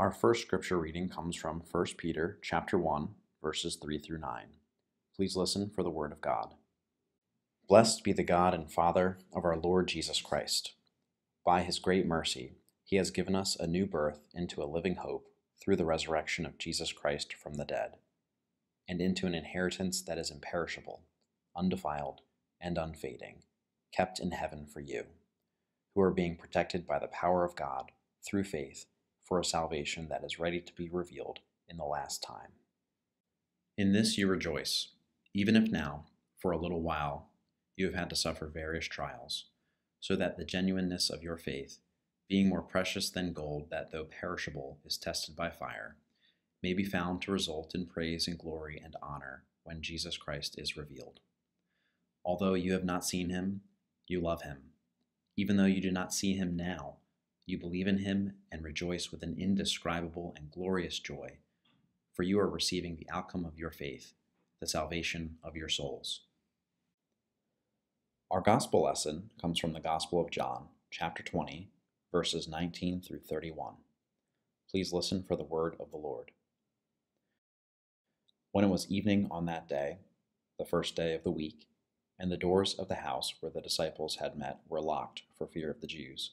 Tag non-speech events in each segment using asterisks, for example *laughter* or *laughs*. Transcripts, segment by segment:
Our first scripture reading comes from 1 Peter chapter 1, verses 3 through 9. Please listen for the word of God. Blessed be the God and Father of our Lord Jesus Christ. By his great mercy, he has given us a new birth into a living hope through the resurrection of Jesus Christ from the dead, and into an inheritance that is imperishable, undefiled, and unfading, kept in heaven for you, who are being protected by the power of God through faith for a salvation that is ready to be revealed in the last time. In this you rejoice, even if now, for a little while, you have had to suffer various trials, so that the genuineness of your faith, being more precious than gold that though perishable is tested by fire, may be found to result in praise and glory and honor when Jesus Christ is revealed. Although you have not seen him, you love him. Even though you do not see him now, you believe in him and rejoice with an indescribable and glorious joy, for you are receiving the outcome of your faith, the salvation of your souls. Our gospel lesson comes from the Gospel of John, chapter 20, verses 19 through 31. Please listen for the word of the Lord. When it was evening on that day, the first day of the week, and the doors of the house where the disciples had met were locked for fear of the Jews,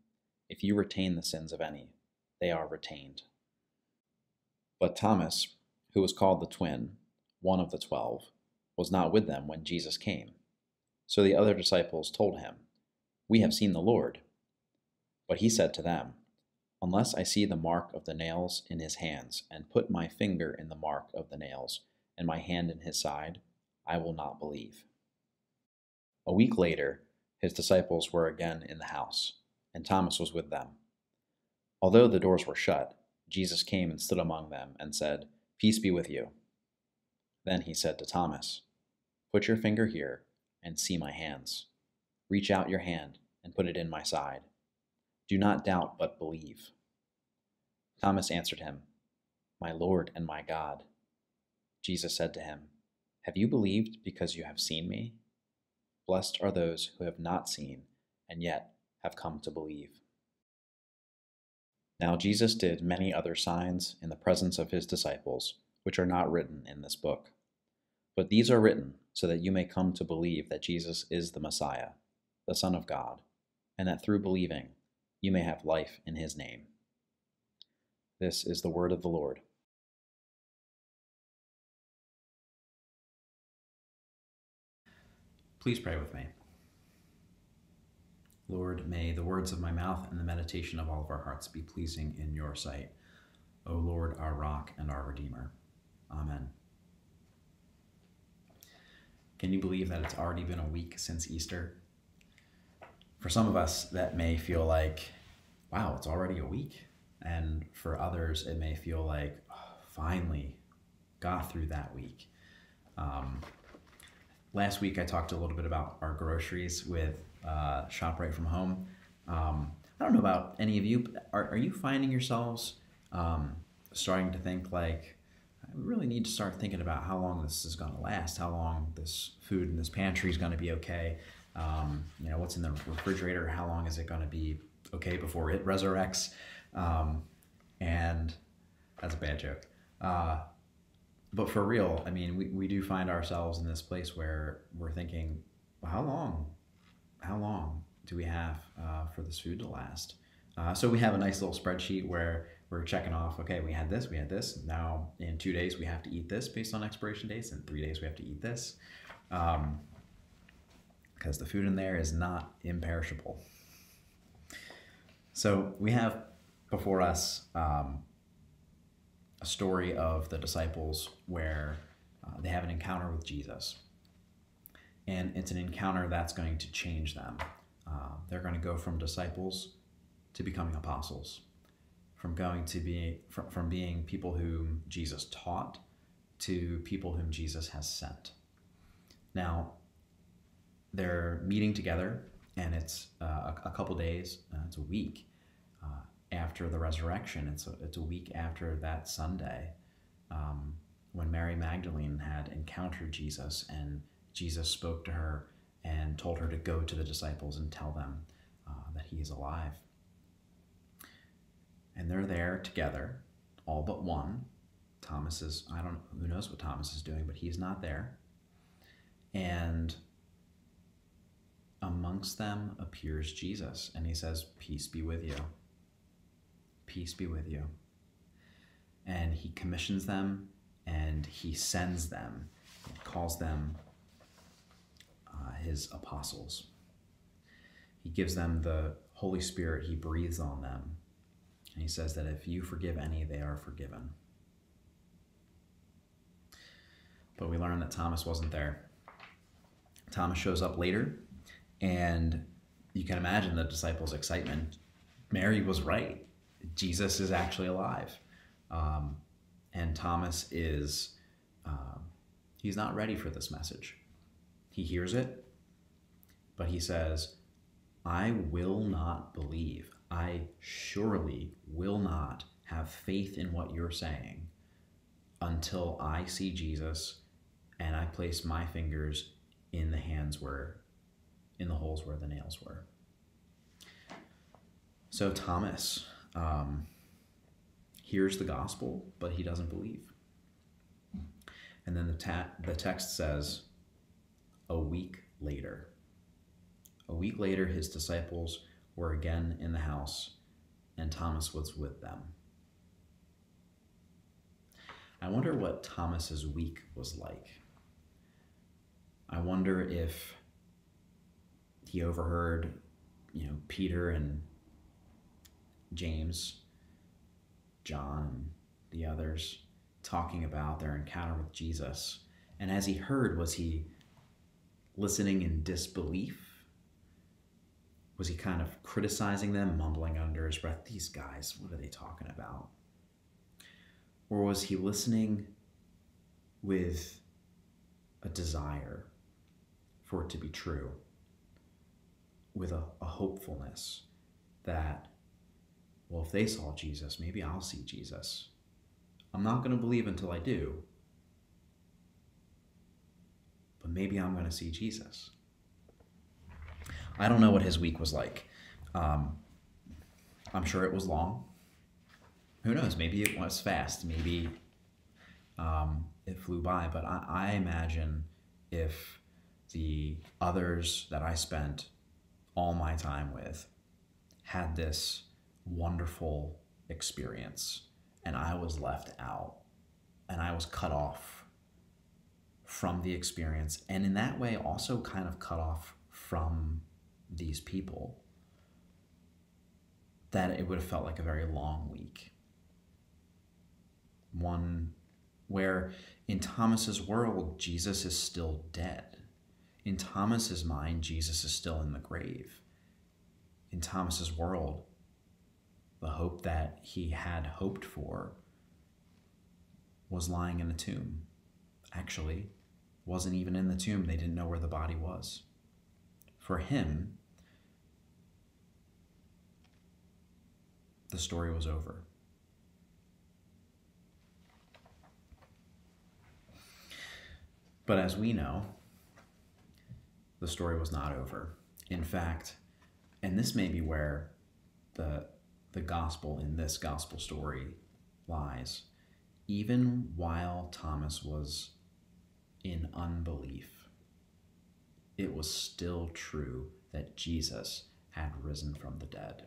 if you retain the sins of any, they are retained. But Thomas, who was called the twin, one of the twelve, was not with them when Jesus came. So the other disciples told him, We have seen the Lord. But he said to them, Unless I see the mark of the nails in his hands, and put my finger in the mark of the nails, and my hand in his side, I will not believe. A week later, his disciples were again in the house and Thomas was with them. Although the doors were shut, Jesus came and stood among them and said, Peace be with you. Then he said to Thomas, Put your finger here and see my hands. Reach out your hand and put it in my side. Do not doubt, but believe. Thomas answered him, My Lord and my God. Jesus said to him, Have you believed because you have seen me? Blessed are those who have not seen and yet have come to believe. Now Jesus did many other signs in the presence of his disciples, which are not written in this book. But these are written so that you may come to believe that Jesus is the Messiah, the Son of God, and that through believing you may have life in his name. This is the word of the Lord. Please pray with me. Lord, may the words of my mouth and the meditation of all of our hearts be pleasing in your sight. O Lord, our rock and our redeemer. Amen. Can you believe that it's already been a week since Easter? For some of us, that may feel like, wow, it's already a week. And for others, it may feel like, oh, finally got through that week. Um, last week, I talked a little bit about our groceries with uh, ShopRite from home. Um, I don't know about any of you, but are, are you finding yourselves um, starting to think like, I really need to start thinking about how long this is going to last, how long this food in this pantry is going to be okay. Um, you know, what's in the refrigerator, how long is it going to be okay before it resurrects? Um, and that's a bad joke. Uh, but for real, I mean, we, we do find ourselves in this place where we're thinking, well, how long how long do we have uh, for this food to last? Uh, so we have a nice little spreadsheet where we're checking off, okay, we had this, we had this. Now in two days we have to eat this based on expiration dates. In three days we have to eat this. Um, because the food in there is not imperishable. So we have before us um, a story of the disciples where uh, they have an encounter with Jesus and it's an encounter that's going to change them. Uh, they're going to go from disciples to becoming apostles, from going to be from, from being people whom Jesus taught to people whom Jesus has sent. Now, they're meeting together, and it's uh, a, a, couple days, uh, it's a week uh, after the resurrection. It's a, it's a week after that Sunday um, when Mary Magdalene had encountered Jesus, and Jesus spoke to her and told her to go to the disciples and tell them uh, that he is alive. And they're there together, all but one. Thomas is, I don't know, who knows what Thomas is doing, but he's not there. And amongst them appears Jesus, and he says, Peace be with you. Peace be with you. And he commissions them and he sends them, he calls them uh, his apostles. He gives them the Holy Spirit, he breathes on them. And he says that if you forgive any, they are forgiven. But we learn that Thomas wasn't there. Thomas shows up later, and you can imagine the disciples' excitement. Mary was right. Jesus is actually alive. Um, and Thomas is, uh, he's not ready for this message. He hears it, but he says, I will not believe. I surely will not have faith in what you're saying until I see Jesus and I place my fingers in the hands where, in the holes where the nails were. So Thomas um, hears the gospel, but he doesn't believe. And then the, ta- the text says, a week later. A week later, his disciples were again in the house, and Thomas was with them. I wonder what Thomas's week was like. I wonder if he overheard, you know, Peter and James, John, and the others talking about their encounter with Jesus. And as he heard, was he listening in disbelief? Was he kind of criticizing them, mumbling under his breath, These guys, what are they talking about? Or was he listening with a desire for it to be true, with a, a hopefulness that, well, if they saw Jesus, maybe I'll see Jesus. I'm not going to believe until I do, but maybe I'm going to see Jesus. I don't know what his week was like. Um, I'm sure it was long. Who knows? Maybe it was fast. Maybe um, it flew by. But I, I imagine if the others that I spent all my time with had this wonderful experience and I was left out and I was cut off from the experience and in that way also kind of cut off from these people that it would have felt like a very long week. One where in Thomas's world, Jesus is still dead. In Thomas's mind, Jesus is still in the grave. In Thomas's world, the hope that he had hoped for was lying in a tomb. Actually, wasn't even in the tomb. They didn't know where the body was. For him, the story was over. But as we know, the story was not over. In fact, and this may be where the, the gospel in this gospel story lies. Even while Thomas was in unbelief, it was still true that Jesus had risen from the dead.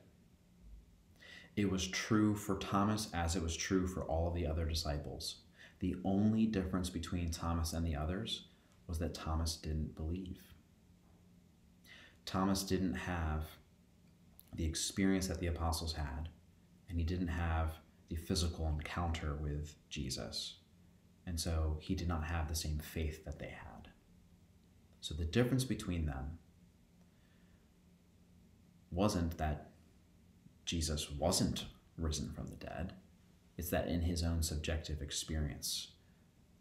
It was true for Thomas as it was true for all of the other disciples. The only difference between Thomas and the others was that Thomas didn't believe. Thomas didn't have the experience that the apostles had, and he didn't have the physical encounter with Jesus. And so he did not have the same faith that they had. So the difference between them wasn't that Jesus wasn't risen from the dead. It's that in his own subjective experience,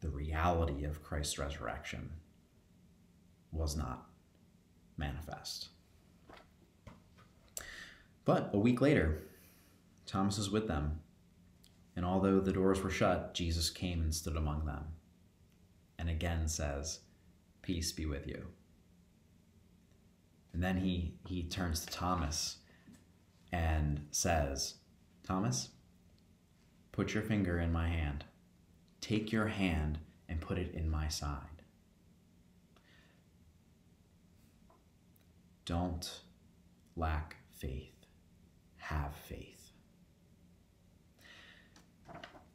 the reality of Christ's resurrection was not manifest. But a week later, Thomas is with them, and although the doors were shut, Jesus came and stood among them, and again says, Peace be with you. And then he, he turns to Thomas and says, Thomas, put your finger in my hand. Take your hand and put it in my side. Don't lack faith. Have faith.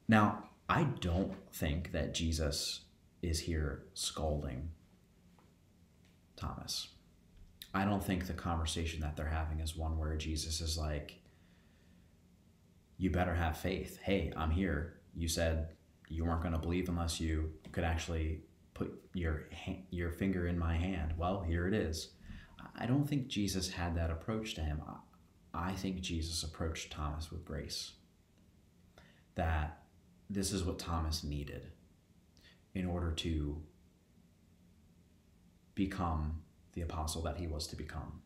Now, I don't think that Jesus is here scolding Thomas. I don't think the conversation that they're having is one where Jesus is like, You better have faith. Hey, I'm here. You said you weren't going to believe unless you could actually put your, your finger in my hand. Well, here it is. I don't think Jesus had that approach to him. I think Jesus approached Thomas with grace. That this is what Thomas needed in order to become the apostle that he was to become.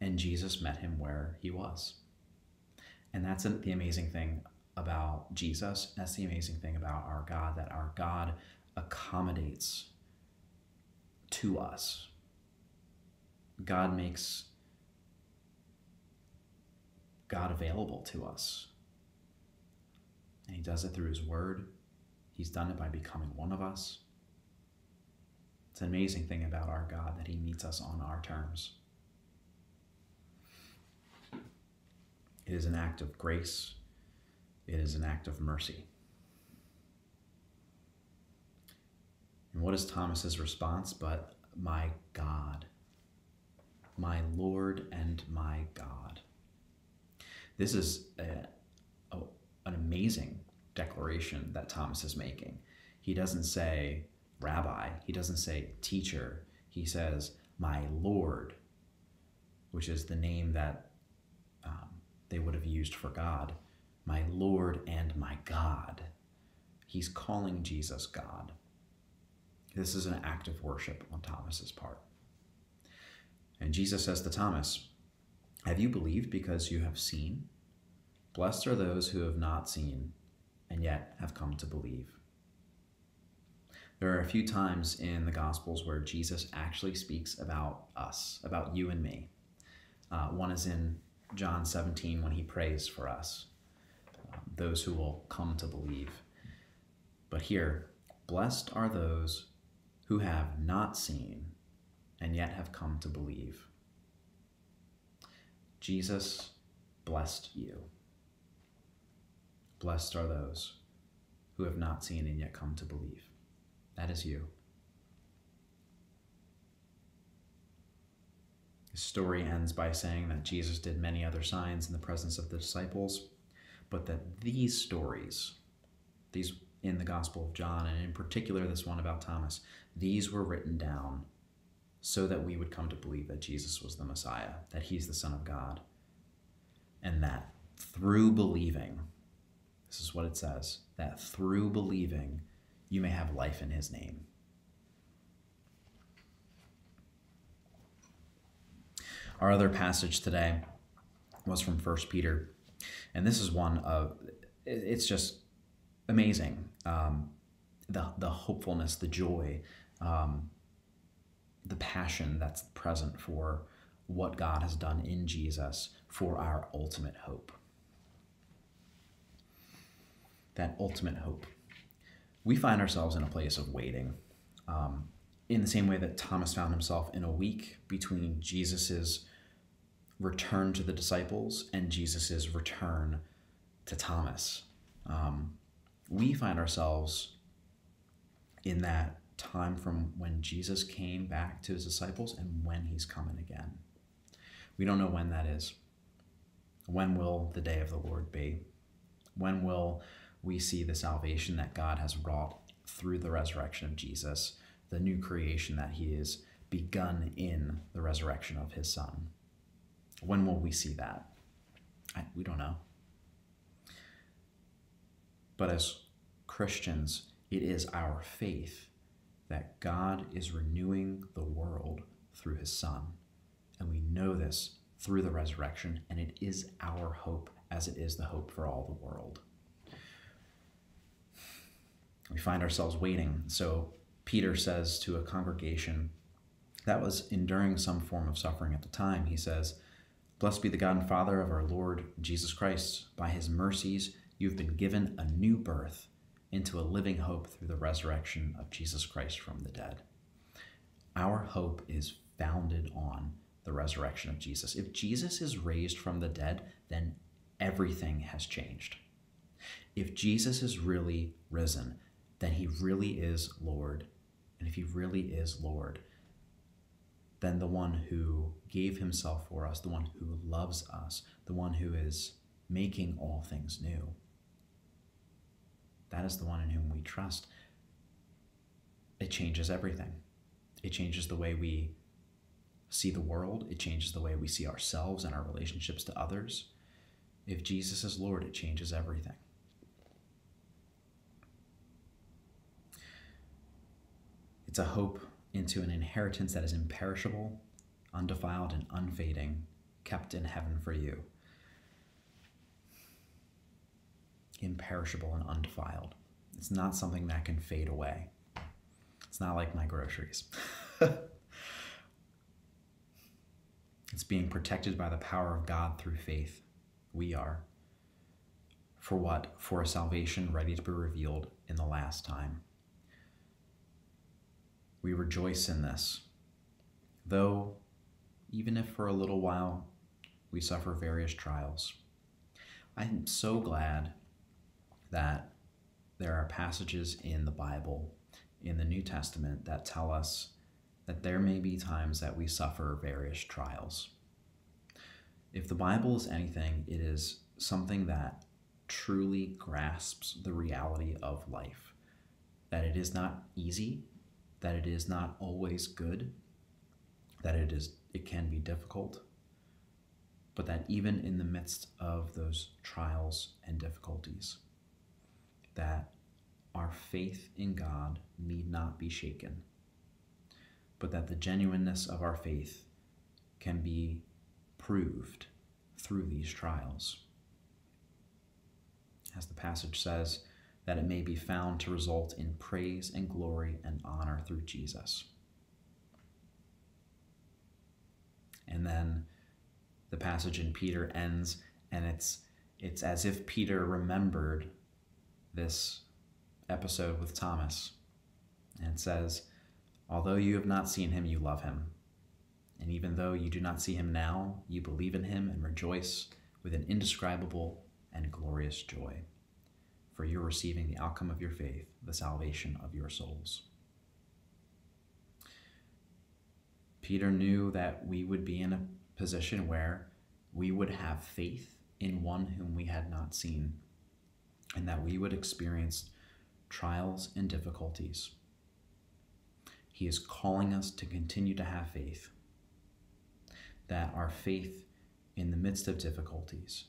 And Jesus met him where he was. And that's the amazing thing about Jesus. That's the amazing thing about our God, that our God accommodates to us. God makes God available to us. And He does it through His Word. He's done it by becoming one of us. It's an amazing thing about our God that He meets us on our terms. It is an act of grace, it is an act of mercy. And what is Thomas's response? But my God, my Lord and my God. This is a, a, an amazing declaration that Thomas is making. He doesn't say, rabbi. He doesn't say teacher. He says, my Lord, which is the name that um, they would have used for God. My Lord and my God. He's calling Jesus God. This is an act of worship on Thomas's part. And Jesus says to Thomas, Have you believed because you have seen? Blessed are those who have not seen and yet have come to believe. There are a few times in the Gospels where Jesus actually speaks about us, about you and me. Uh, one is in John 17 when he prays for us, um, those who will come to believe. But here, blessed are those who have not seen and yet have come to believe. Jesus blessed you. Blessed are those who have not seen and yet come to believe. That is you. The story ends by saying that Jesus did many other signs in the presence of the disciples, but that these stories, these in the Gospel of John, and in particular this one about Thomas, these were written down so that we would come to believe that Jesus was the Messiah, that he's the Son of God, and that through believing, this is what it says, that through believing, you may have life in his name. Our other passage today was from 1 Peter, and this is one of, it's just amazing. Um, the, the hopefulness, the joy, um, the passion that's present for what God has done in Jesus for our ultimate hope. That ultimate hope we find ourselves in a place of waiting. Um, in the same way that Thomas found himself in a week between Jesus's return to the disciples and Jesus's return to Thomas. Um, we find ourselves in that time from when Jesus came back to his disciples and when he's coming again. We don't know when that is. When will the day of the Lord be? When will we see the salvation that God has wrought through the resurrection of Jesus, the new creation that he has begun in the resurrection of his son. When will we see that? I, we don't know. But as Christians, it is our faith that God is renewing the world through his Son. And we know this through the resurrection, and it is our hope as it is the hope for all the world. We find ourselves waiting. So Peter says to a congregation that was enduring some form of suffering at the time, he says, Blessed be the God and Father of our Lord Jesus Christ. By his mercies, you've been given a new birth into a living hope through the resurrection of Jesus Christ from the dead. Our hope is founded on the resurrection of Jesus. If Jesus is raised from the dead, then everything has changed. If Jesus is really risen, then he really is Lord. And if he really is Lord, then the one who gave himself for us, the one who loves us, the one who is making all things new, that is the one in whom we trust. It changes everything. It changes the way we see the world, it changes the way we see ourselves and our relationships to others. If Jesus is Lord, it changes everything. It's a hope into an inheritance that is imperishable, undefiled, and unfading, kept in heaven for you. Imperishable and undefiled. It's not something that can fade away. It's not like my groceries. *laughs* it's being protected by the power of God through faith. We are. For what? For a salvation ready to be revealed in the last time. We rejoice in this, though, even if for a little while we suffer various trials. I'm so glad that there are passages in the Bible, in the New Testament, that tell us that there may be times that we suffer various trials. If the Bible is anything, it is something that truly grasps the reality of life. That it is not easy, that it is not always good, that it is it can be difficult, but that even in the midst of those trials and difficulties, that our faith in God need not be shaken, but that the genuineness of our faith can be proved through these trials. As the passage says, that it may be found to result in praise and glory and honor through Jesus. And then the passage in Peter ends, and it's it's as if Peter remembered this episode with Thomas and says, Although you have not seen him, you love him. And even though you do not see him now, you believe in him and rejoice with an indescribable and glorious joy for you're receiving the outcome of your faith, the salvation of your souls. Peter knew that we would be in a position where we would have faith in one whom we had not seen, and that we would experience trials and difficulties. He is calling us to continue to have faith, that our faith in the midst of difficulties,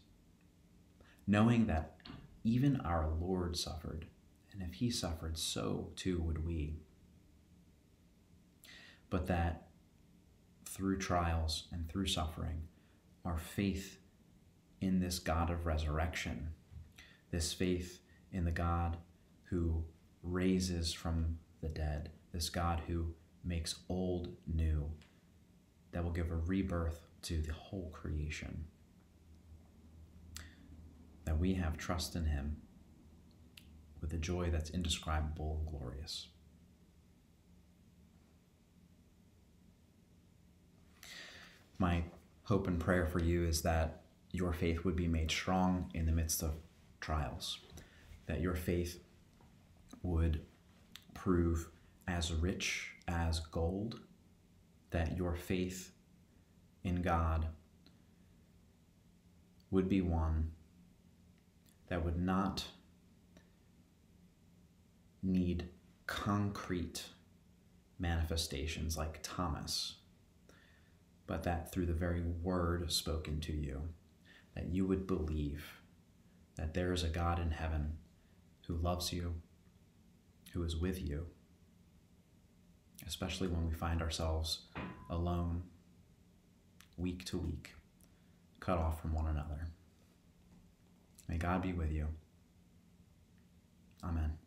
knowing that even our Lord suffered, and if he suffered, so too would we. But that through trials and through suffering, our faith in this God of resurrection, this faith in the God who raises from the dead, this God who makes old new, that will give a rebirth to the whole creation that we have trust in Him with a joy that's indescribable and glorious. My hope and prayer for you is that your faith would be made strong in the midst of trials, that your faith would prove as rich as gold, that your faith in God would be one that would not need concrete manifestations like Thomas, but that through the very word spoken to you, that you would believe that there is a God in heaven who loves you, who is with you, especially when we find ourselves alone, week to week, cut off from one another. May God be with you. Amen.